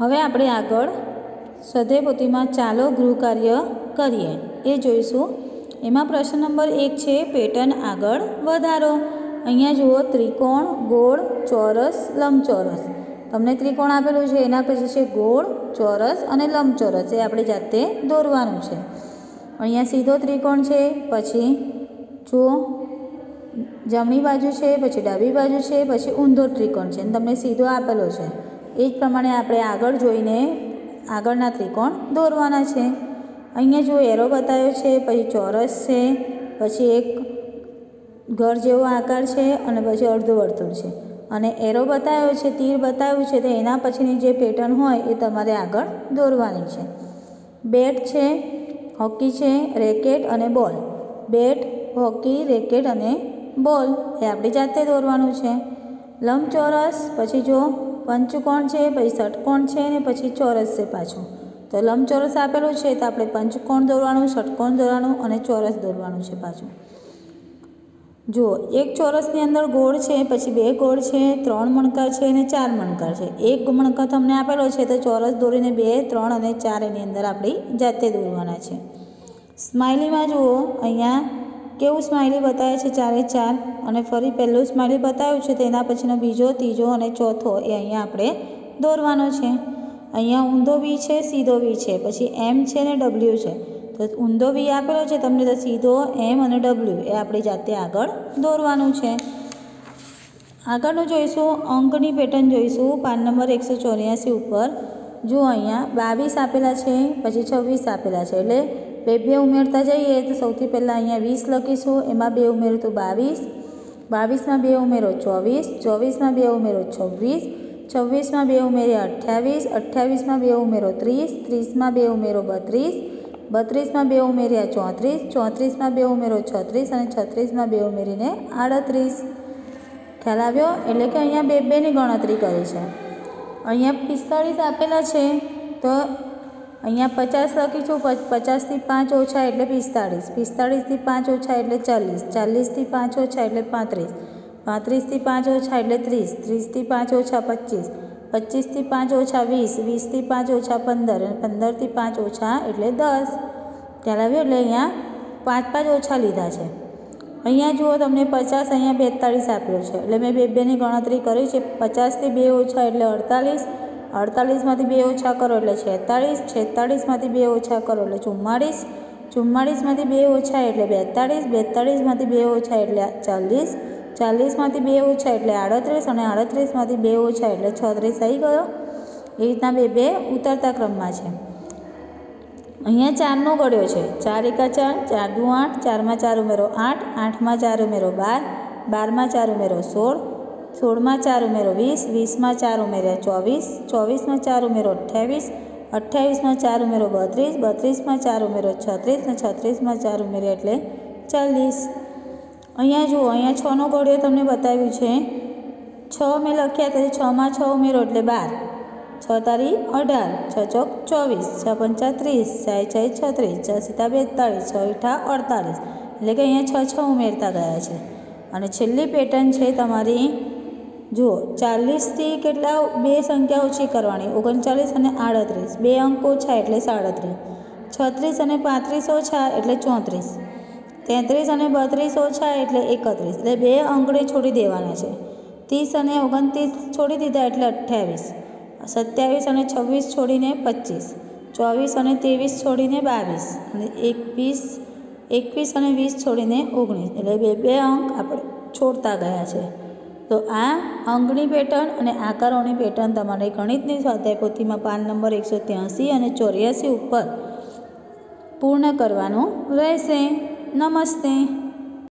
હવે આપણે આગળ સ્વાધ્યાયપોથીમાં ચાલો ગૃહકાર્ય કરીએ. એ જોઈશું. એમાં પ્રશ્ન નંબર એક છે, પેટર્ન આગળ વધારો. અહીંયા જુઓ, ત્રિકોણ, ગોળ, ચોરસ, લંબચોરસ. તમને ત્રિકોણ આપેલું છે, એના પછી છે ગોળ, ચોરસ અને લંબચોરસ. એ આપણે જાતે દોરવાનું છે. અહીંયા સીધો ત્રિકોણ છે, પછી જુઓ, જમણી બાજુ છે, પછી ડાબી બાજુ છે, પછી ઊંધો ત્રિકોણ છે. અને તમને સીધો આપેલો છે. એ જ પ્રમાણે આપણે આગળ જોઈને આગળના ત્રિકોણ દોરવાના છે. અહીંયા જો એરો બતાવ્યો છે, પછી ચોરસ છે, પછી એક ઘર જેવો આકાર છે અને પછી વર્તુળ છે. અને એરો બતાવ્યો છે, તીર બતાવ્યું છે, તો એના પછીની જે પેટર્ન હોય એ તમારે આગળ દોરવાની છે. બેટ છે, હોકી છે, રેકેટ અને બોલ. બેટ, હોકી, રેકેટ અને બોલ એ આપણી જાતે દોરવાનું છે. લંબચોરસ, પછી જો પંચકોણ છે, પછી ષટકોણ છે ને પછી ચોરસ છે પાછું. તો લંબચોરસ આપેલું છે તો આપણે પંચકોણ દોરવાનું ષટકોણ દોરવાનું અને ચોરસ દોરવાનું છે પાછું. જુઓ, એક ચોરસની અંદર ગોળ છે, પછી બે ગોળ છે, ત્રણ મણકા છે અને ચાર મણકા છે. એક મણકા તમને આપેલો છે તો ચોરસ દોરીને બે, ત્રણ અને ચાર એની અંદર આપણી જાતે દોરવાના છે. સ્માઇલીમાં જુઓ, અહીંયા કેવું સ્માઇલી બતાવે છે ચારે ચાર? અને ફરી પહેલું સ્માઇલી બતાવ્યું છે, તેના પછીનો બીજો, ત્રીજો અને ચોથો, એ અહીંયા આપણે દોરવાનો છે. અહીંયા ઊંધો વી છે, સીધો વી છે, પછી એમ છે ને ડબલ્યુ છે. તો ઊંધો વી આપેલો છે તમને તો સીધો એમ અને ડબલ્યુ એ આપણી જાતે આગળ દોરવાનું છે. આગળનું જોઈશું, અંકની પેટર્ન જોઈશું, પાન નંબર એકસો ચોર્યાસી ઉપર. જો અહીંયા બાવીસ આપેલા છે, પછી છવ્વીસ આપેલા છે, એટલે બે બે ઉમેરતા જઈએ તો સૌથી પહેલાં અહીંયા વીસ લખીશું, એમાં બે ઉમેરો તો બાવીસ. બાવીસમાં બે ઉમેરો ચોવીસ, ચોવીસમાં બે ઉમેરો છવ્વીસ, છવ્વીસમાં બે ઉમેર્યા અઠ્યાવીસ, અઠ્યાવીસમાં બે ઉમેરો ત્રીસ, ત્રીસમાં બે ઉમેરો બત્રીસ, બત્રીસમાં બે ઉમેર્યા ચોત્રીસ, ચોત્રીસમાં બે ઉમેરો છત્રીસ અને છત્રીસમાં બે ઉમેરીને આડત્રીસ. ખ્યાલ આવ્યો? એટલે કે અહીંયા બે બેની ગણતરી કરી છે. અહીંયા પિસ્તાળીસ આપેલા છે, તો અહીંયા પચાસ લખી છું પચાસથી પાંચ ઓછા એટલે પિસ્તાળીસ. પિસ્તાળીસથી પાંચ ઓછા એટલે ચાલીસ. ચાલીસથી પાંચ ઓછા એટલે પાંત્રીસ. પાંત્રીસથી પાંચ ઓછા એટલે ત્રીસ. ત્રીસથી પાંચ ઓછા પચીસ. પચીસથી પાંચ ઓછા વીસ. વીસથી પાંચ ઓછા પંદર. અને પંદરથી પાંચ ઓછા એટલે દસ. ખ્યાલ આવ્યો? એટલે અહીંયા પાંચ પાંચ ઓછા લીધા છે. અહીંયા જુઓ, તમને પચાસ અહીંયા બેતાળીસ આપ્યો છે. એટલે મેં બે બેની ગણતરી કરી છે. પચાસથી બે ઓછા એટલે અડતાલીસ. અડતાલીસમાંથી બે ઓછા કરો એટલે છેતાળીસ, છેતાળીસમાંથી બે ઓછા કરો એટલે ચુમ્માળીસ, ચુમ્માળીસમાંથી બે ઓછા એટલે બેતાળીસ, બેતાળીસમાંથી બે ઓછા એટલે ચાલીસ, ચાલીસમાંથી બે ઓછા એટલે આડત્રીસ અને આડત્રીસમાંથી બે ઓછા એટલે છત્રીસ આવી ગયો. એ રીતના બે બે ઉતરતા ક્રમમાં છે. અહીંયા ચારનો ગળ્યો છે. ચાર એકા ચાર ચાર દુ આઠ, ચારમાં ચાર ઉમેરો આઠ, આઠમાં ચાર ઉમેરો બાર, બારમાં ચાર ઉમેરો સોળ સોળમાં ચાર ઉમેરો વીસ, વીસમાં ચાર ઉમેર્યા ચોવીસ ચોવીસમાં ચાર ઉમેરો અઠ્યાવીસ અઠ્યાવીસમાં ચાર ઉમેરો બત્રીસ, બત્રીસમાં ચાર ઉમેરો છત્રીસ ને છત્રીસમાં ચાર ઉમેર્યા એટલે ચાલીસ. અહીંયા જુઓ, અહીંયા છનો ઘોડિયો તમને બતાવ્યું છે. છ મેં લખ્યા ત્યારે છમાં છ ઉમેરો એટલે બાર. છ તારી અઢાર, છ ચોક ચોવીસ, છ પંચા ત્રીસ ચાર ચાર છત્રીસ, છ સીતા બેતાળીસ, છ અઠા અડતાળીસ. એટલે કે અહીંયા છ છ ઉમેરતા ગયા છે. અને છેલ્લી પેટર્ન છે તમારી જુઓ, ચાલીસથી કેટલા બે સંખ્યા ઓછી કરવાની? ઓગણચાલીસ અને આડત્રીસ. બે અંક ઓછા એટલે સાડત્રીસ. છત્રીસ અને પાંત્રીસ ઓછા એટલે ચોત્રીસ. તેત્રીસ અને બત્રીસ ઓછા એટલે એકત્રીસ. એટલે બે અંકને છોડી દેવાના છે. ત્રીસ અને ઓગણત્રીસ છોડી દીધા એટલે અઠ્યાવીસ. સત્યાવીસ અને છવ્વીસ છોડીને પચીસ. ચોવીસ અને ત્રેવીસ છોડીને બાવીસ. અને એકવીસ એકવીસ અને વીસ છોડીને ઓગણીસ. એટલે બે બે અંક આપણે છોડતા ગયા છે. તો આ અંગની પેટર્ન અને આકારોની પેટર્ન તમારે ગણિતની સ્વાધ્યાય પોથીમાં પાન નંબર એકસો અને ચોર્યાસી ઉપર પૂર્ણ કરવાનું રહેશે. નમસ્તે.